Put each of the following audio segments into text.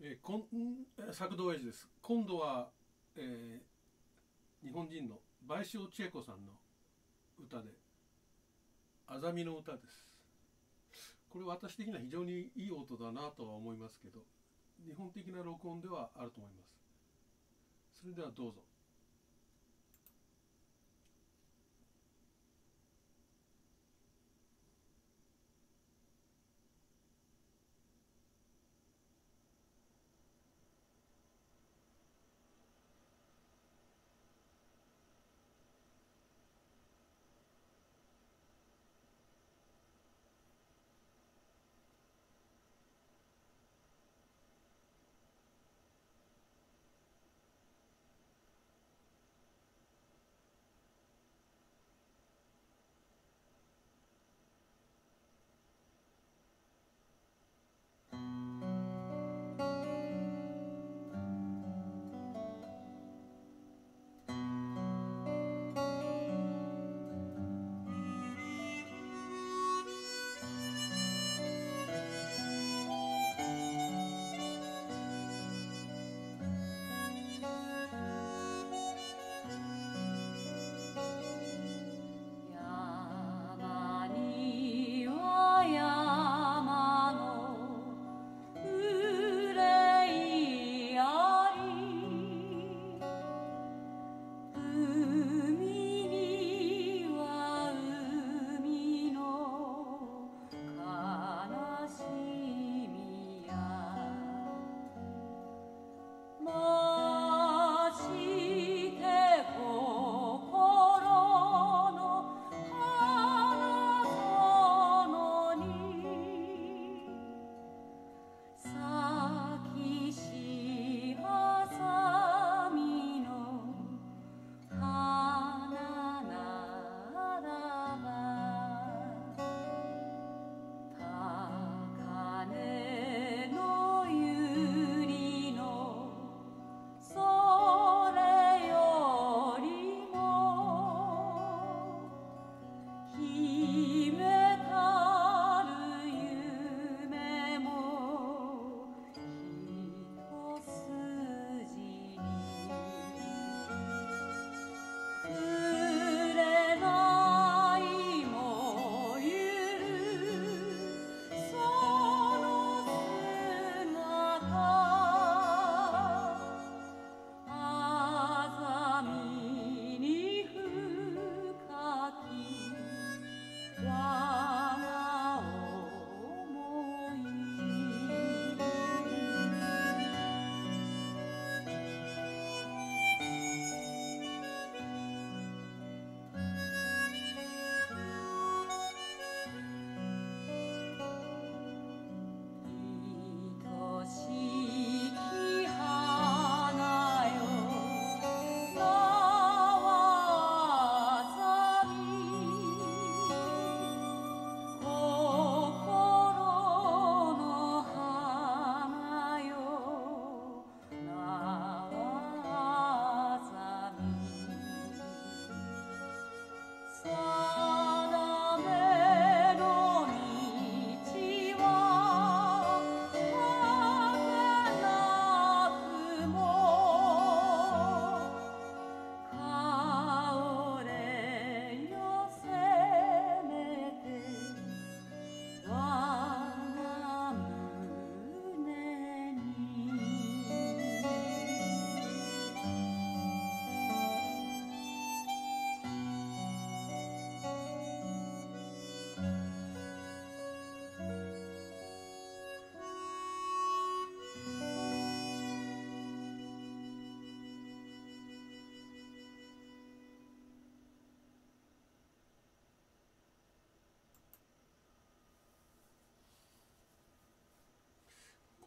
えー、こん作動親父です。今度は、えー、日本人の倍賞千恵子さんの歌で「あざみの歌」です。これ私的には非常にいい音だなとは思いますけど日本的な録音ではあると思います。それではどうぞ。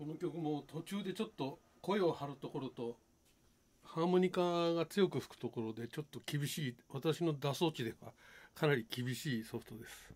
この曲も途中でちょっと声を張るところとハーモニカが強く吹くところでちょっと厳しい私の打奏値ではかなり厳しいソフトです。